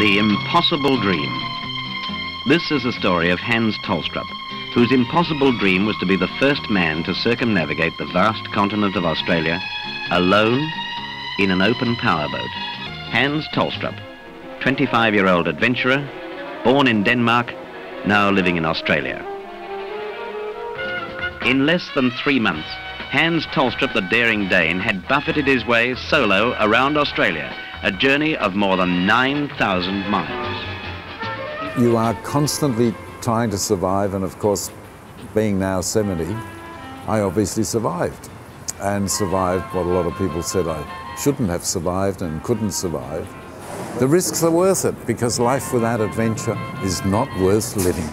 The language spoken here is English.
The Impossible Dream. This is the story of Hans Tholstrup, whose impossible dream was to be the first man to circumnavigate the vast continent of Australia alone in an open powerboat. Hans Tholstrup, 25-year-old adventurer, born in Denmark, now living in Australia. In less than three months, Hans Tholstrup, the daring Dane, had buffeted his way solo around Australia, a journey of more than 9,000 miles. You are constantly trying to survive, and of course, being now 70, I obviously survived. And survived what a lot of people said I shouldn't have survived and couldn't survive. The risks are worth it because life without adventure is not worth living.